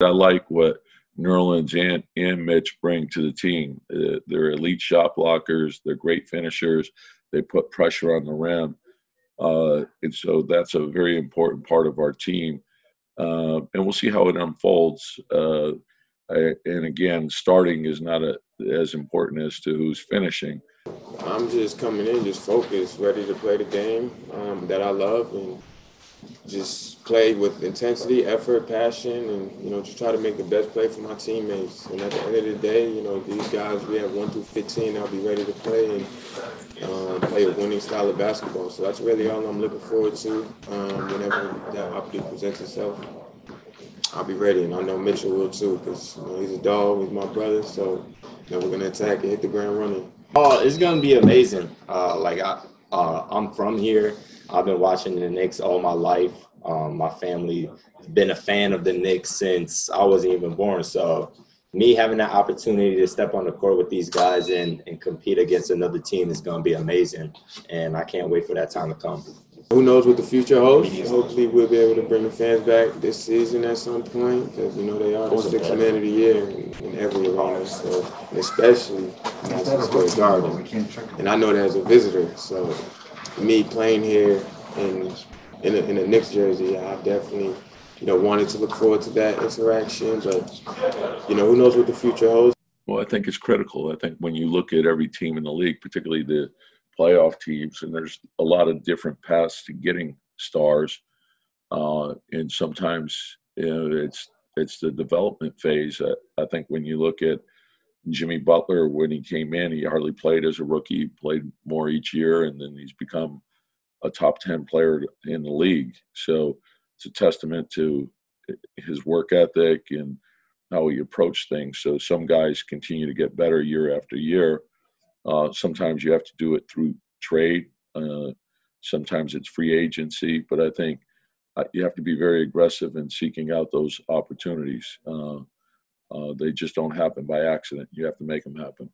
I like what Nerlens and, and Mitch bring to the team. Uh, they're elite shot blockers. They're great finishers. They put pressure on the rim. Uh, and so that's a very important part of our team. Uh, and we'll see how it unfolds. Uh, I, and again, starting is not a, as important as to who's finishing. I'm just coming in, just focused, ready to play the game um, that I love, and just play with intensity, effort, passion, and you know, just try to make the best play for my teammates. And at the end of the day, you know, these guys, we have one through 15. I'll be ready to play and um, play a winning style of basketball. So that's really all I'm looking forward to. Um, whenever that opportunity presents itself, I'll be ready, and I know Mitchell will too, because you know, he's a dog, he's my brother. So you know, we're gonna attack and hit the ground running. Oh, it's gonna be amazing. Uh, like I, uh, I'm from here. I've been watching the Knicks all my life. Um, my family has been a fan of the Knicks since I wasn't even born. So me having that opportunity to step on the court with these guys and, and compete against another team is going to be amazing. And I can't wait for that time to come. Who knows what the future holds? Hopefully, we'll be able to bring the fans back this season at some point because you know they are the sixth man of the year in, in every arena, so especially Garden. And I know that as a visitor, so me playing here in in a, in a Knicks jersey, I definitely you know wanted to look forward to that interaction. But you know, who knows what the future holds? Well, I think it's critical. I think when you look at every team in the league, particularly the playoff teams, and there's a lot of different paths to getting stars. Uh, and sometimes you know, it's it's the development phase. I, I, think when you look at Jimmy Butler, when he came in, he hardly played as a rookie. He played more each year, and then he's become a top ten player in the league. So it's a testament to his work ethic and how he approached things. So some guys continue to get better year after year uh, sometimes you have to do it through trade. Uh, sometimes it's free agency, but I think uh, you have to be very aggressive in seeking out those opportunities. Uh, uh, they just don't happen by accident. You have to make them happen.